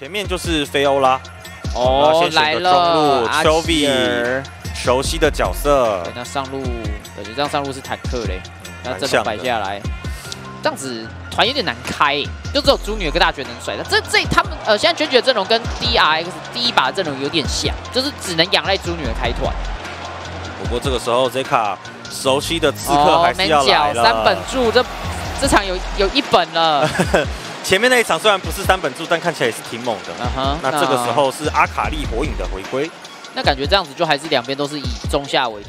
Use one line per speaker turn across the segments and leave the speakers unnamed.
前面就是菲欧拉，
哦，
先
来了，阿
丘比。熟悉的角色
对，，那上路，感觉这样上路是坦克嘞，那阵容摆下来，这样子团有点难开欸，就只有猪女跟大绝能甩的。这这他们呃，现在卷卷的阵容跟 DRX 第一把阵容有点像，就是只能仰赖猪女的开团。
不过这个时候 Zeka 熟悉的刺客还是要来了。
哦三本柱，这这场有有一本了。
前面那一场虽然不是三本柱，但看起来也是挺猛的。
嗯哼，
那这个时候是阿卡丽火影的回归，
那感觉这样子就还是两边都是以中下为主。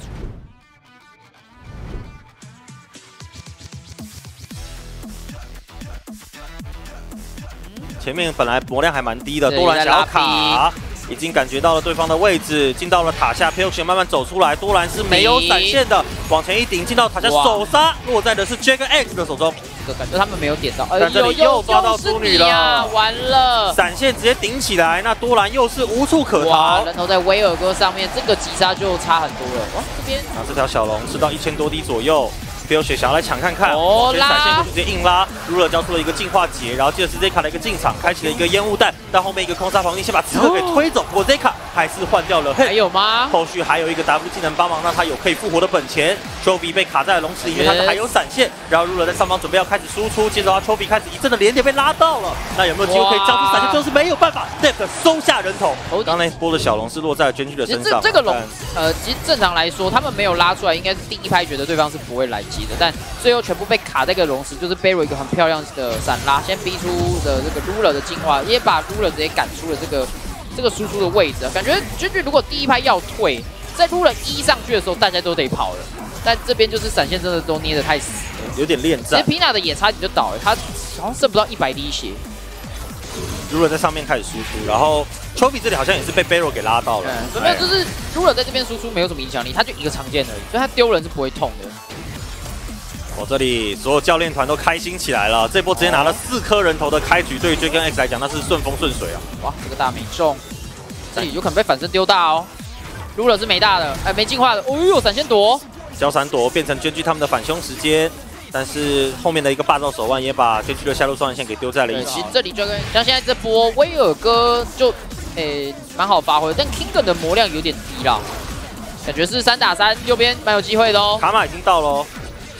前面本来魔量还蛮低的，多兰小卡已经感觉到了对方的位置，进到了塔下 p l 慢慢走出来，多兰是没有闪现的，往前一顶，进到塔下
哇
手杀，落在的是 Jack X 的手中，
这个感觉他们没有点到，呃
但这里又抓到
是
猪女了
完了。
闪现直接顶起来，那多兰又是无处可，逃。
人头在威尔哥上面，这个击杀就差很多了。哇，这边
啊这条小龙吃到一千多滴左右。菲欧雪想要来抢看看，
哦
往前闪现
拉
就直接硬拉，如了交出了一个净化劫，然后接着是 Zeka 的一个进场，开启了一个烟雾弹，但后面一个空杀防御先把刺客给推走，不过 Zeka 还是换掉了
还有吗？
后续还有一个 W 技能帮忙，让他有可以复活的本钱。丘比被卡在了龙池里面，他们还有闪现，然后如了在上方准备要开始输出，接着他丘比开始一阵的连点被拉到了，那有没有机会可以交出闪现？就是没有办法 e f 收下人头。
头
刚才波的小龙是落在了娟居的
其实
身上，
这这个龙，呃，其实正常来说，他们没有拉出来，应该是第一拍觉得对方是不会来击的，但最后全部被卡在一个龙池，就是 Barry 一个很漂亮的闪拉，先逼出的这个 Ruler 的进化，也把 Ruler 直接赶出了这个这个输出的位置。感觉娟娟如果第一拍要退，在 Ruler 一上去的时候，大家都得跑了。但这边就是闪现真的都捏得太死了，
有点恋战
其实
战。
Pina 的也差点就倒了，他好像剩不到一百滴血。
如了在上面开始输出，然后丘比这里好像也是被 Barrow 给拉到了
嗯，，没有，就是 Ruler 在这边输出没有什么影响力，他就一个长剑而已，所以他丢人是不会痛的。
我这里所有教练团都开心起来了，这波直接拿了四颗人头的开局，对于 J 跟 X 来讲那是顺风顺水啊。
哇，这个大没中，这里有可能被反身丢大哦。Ruler 是没大的，哎，没进化的。哦呦，闪现躲，
交闪躲变成娟居他们的反凶时间，但是后面的一个霸道手腕也把娟居的下路双人线给丢在了，一起。
这里就跟像现在这波威尔哥就，哎，蛮好发挥，但 Kingdom 的魔量有点低啦，感觉是三打三，右边蛮有机会的哦。
卡玛已经到喽，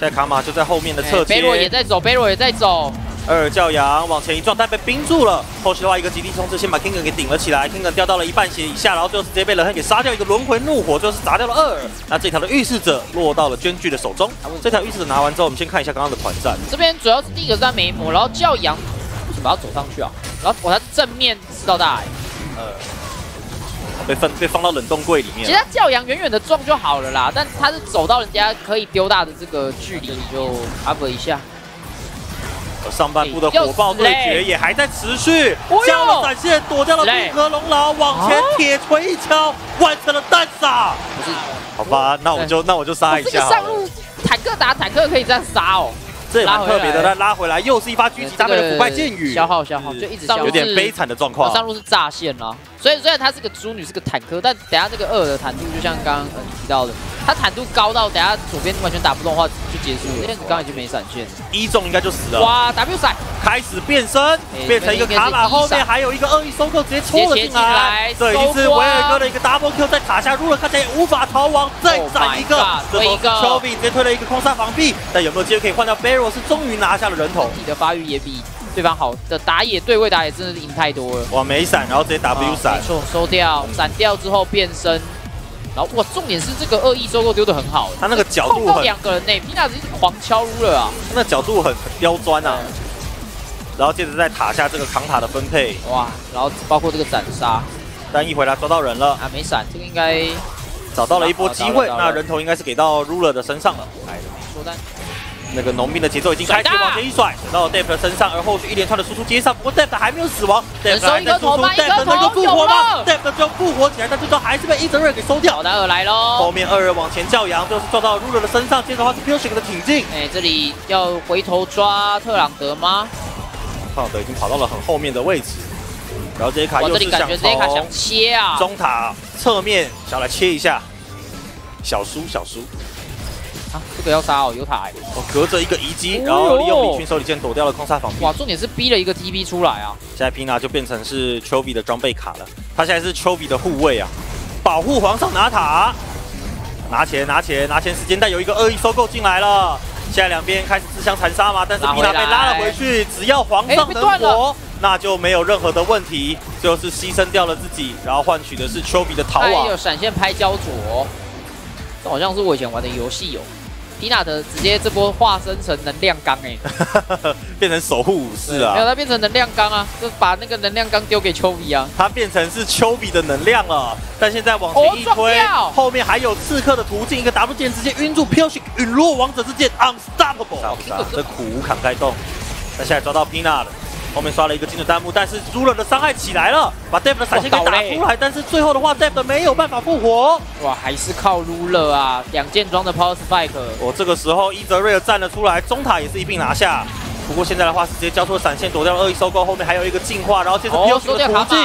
现在卡玛就在后面的侧
贝洛也，在走，贝洛也在走，
二教阳往前一撞，但被冰住了。后续的话，一个极地冲刺先把 King 给顶了起来，King 掉到了一半血以下，然后最后是直接被冷黑给杀掉，一个轮回怒火，最后是砸掉了二。那这条的预示者落到了娟剧的手中。这条预示者拿完之后，我们先看一下刚刚的团战。
这边主要是第一个是在眉魔，然后教阳为什么要走上去啊？然后我他正面吃到大、欸，
呃，被分被放到冷冻柜里面。
其实他教养远远的撞就好了啦，但他是走到人家可以丢大的这个距离就 up 一下。
而上半部的火爆对决也还在持续交了闪现躲掉了
累
冰河龙牢，往前
啊
铁锤一敲，完成了单杀。
不是，
好吧，那我就那我就杀一
这个
下。
上路坦克打坦克可以这样杀哦，
这也蛮特别的，但拉回来又是一发狙击搭配了腐败剑雨，
消耗消耗，就一直消耗。
有点悲惨的状况。
上路是炸线啦，所以虽然她是个猪女是个坦克，但等下这个二的坦度就像刚刚呃提到的，她坦度高到等下左边完全打不动的话就结束了，因为刚刚已经没闪现了。
一中应该就死了。
哇，W 闪
开始变身，变成一个卡马，后面还有一个恶意收购，直接冲了进来。这一次维尔哥的一个 double Q 在塔下入了，看起来也无法逃亡。再斩一个，
这一个
Chovy 直接推了一个空杀防壁，但有没有机会可以换掉 Barrow？是终于拿下了人头。
自己的发育也比对方好的打野对位打野真的是赢太多了。
哇，没闪，然后直接 W 闪
没，错，收掉，闪掉之后变身。然后哇，重点是这个恶意收购丢的很好，
他那个角度很，
两个人呢，皮娜直接狂敲撸了啊！
那角度很很刁钻啊。然后接着在塔下这个扛塔的分配，
哇，然后包括这个斩杀
但一回来抓到人了，
啊，没闪，这个应该
找到了一波机会，那人头应该是给到 Ruler 的身上了。
哎没错，但
那个农民的节奏已经开始往前一甩，甩到了 Def 的身上，而后续一连串的输出接上，不过 Def 还没有死亡
一
还在输出
颗头吗一颗
，Def 能够复活吗
有了
？Def 就复活起来，但最终还是被伊泽瑞给收掉
小。达尔来喽
后。面二人往前叫羊，最后是撞到 Ruler 的身上，接着的话是 p u s h i 的挺进，
哎，这里要回头抓特朗德吗？
特朗德已经跑到了很后面的位置，然后这一卡
哇，这里感
又是想
觉这一卡想
从
切啊！
中塔侧面想要来切一下，小输小输，
啊，这个要杀哦，有塔哎。
我隔着一个移机，
哦
然后利用李群手里剑躲掉了空杀防御。
哇，重点是逼了一个 TP 出来啊！
现在 Pina 就变成是 Chovy 的装备卡了，他现在是 Chovy 的护卫啊，保护皇上拿塔，拿钱拿钱拿钱，时间带有一个恶意收购进来了，现在两边开始自相残杀嘛，但是 Pina 被拉了回去，只要皇上能活
了，
那就没有任何的问题，就是牺牲掉了自己，然后换取的是 Chovy 的逃亡
有。闪现拍焦灼，这好像是我以前玩的游戏哦。皮纳德直接这波化身成能量缸哎，
变成守护武士啊。
没有
啊，
他变成能量钢啊，就把那个能量钢丢给丘比啊。
他变成是丘比的能量了，但现在往前一推，
掉
后面还有刺客的途径，一个 W 键直接晕住 p s h 陨落王者之剑 Unstoppable，
哦
这苦无砍开洞，那现在抓到 Pina 了。后面刷了一个精准弹幕，但是 Ruler 的伤害起来了，把 Dev 的闪现给打出来，但是最后的话 Dev 没有办法复活。
哇，还是靠 Ruler 啊，两件装的 Power Spike。
我这个时候伊泽瑞尔站了出来，中塔也是一并拿下。不过现在的话是直接交出了闪现，躲掉了恶意收购，后面还有一个进化，然后接着
掉卡
的途径。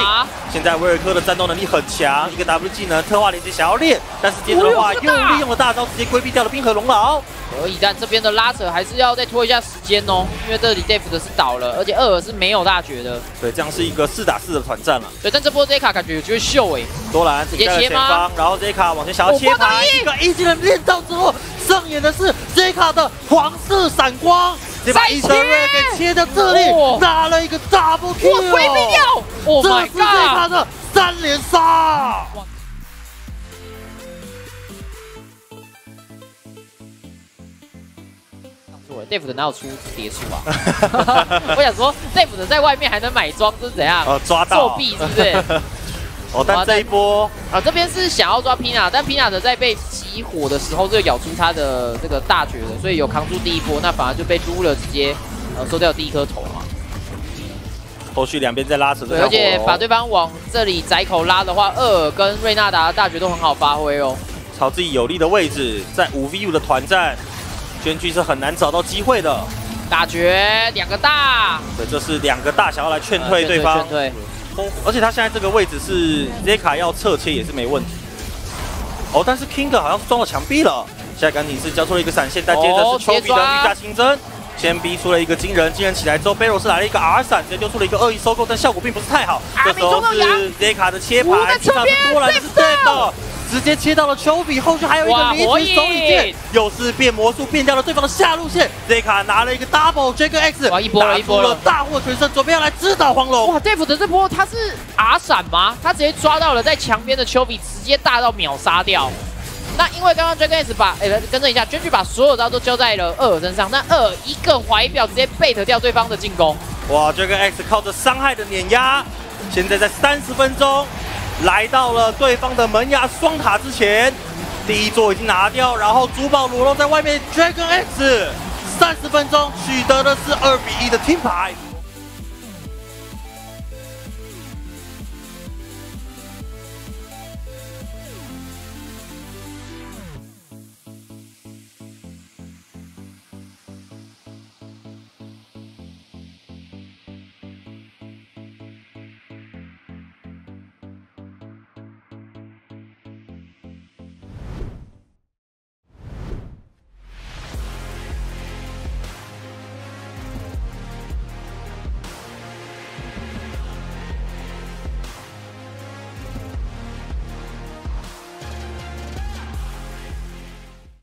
现在威尔科的战斗能力很强，一个 W 技能特化连接想要练，但是接着的话又利用了大招，直接规避掉了冰河龙老。
可以，但这边的拉扯还是要再拖一下时间哦，因为这里 Dave 的是倒了，而且厄尔是没有大绝的。
对，这样是一个四打四的团战了。
对，但这波 Z 卡感觉有机会秀哎，
多兰直接在了前方，然后 Z 卡往前想要切
我
牌，一个一技能练到之后，上演的是 Z 卡的黄色闪光，把
再
伊泽瑞给切到这里
哦，
拿了一个 double
我
kill，
规避掉，Oh
这是卡
god！
的三连杀。
错了，Dave 的哪有出叠出啊？我想说，Dave 的在外面还能买装，这是怎样？
呃，抓到
作弊是不是？
哦，但这一波
啊，这边是想要抓 Pina，但 Pina 的在被起火的时候，就咬出他的这个大绝了，所以有扛住第一波，那反而就被 Ruler 直接呃收掉第一颗头嘛。
后续两边在拉扯这
对，而且把对方往这里窄口拉的话，厄尔跟瑞纳达的大绝都很好发挥哦。
朝自己有利的位置，在五 v 五的团战，娟居是很难找到机会的。
大绝两个大，
对，这是两个大想要来劝退对方
劝，退。
而且他现在这个位置是 Z 卡要侧切也是没问题。哦，但是 King 好像是撞到墙壁了，现在赶紧是交出了一个闪现，但接着
哦
是丘比的御驾亲征。先逼出了一个惊人，惊人起来之后，Barrow 是来了一个 R 闪，直接丢出了一个恶意收购，但效果并不是太好。
啊
这时候是 Z 卡的切牌，
在侧边
是波兰是 Dead 的，直接切到了丘比，后续还有一个
哇火
离群手里剑，又是变魔术变掉了对方的下路线。Z 卡拿了一个 Double Dragon X，
哇一波了一波了
大获全胜，准备要来直捣黄龙。
哇，Dave 的这波他是 R 闪吗？他直接抓到了在墙边的丘比，直接大到秒杀掉。那因为刚刚 Dragon S 把，哎、更正一下，娟剧把所有刀都交在了二尔身上，那二尔一个怀表直接 bait 掉对方的进攻。
哇，Dragon X 靠着伤害的碾压，现在在三十分钟来到了对方的门牙双塔之前，第一座已经拿掉，然后珠宝裸露在外面，Dragon X 三十分钟取得的是二比一的听牌。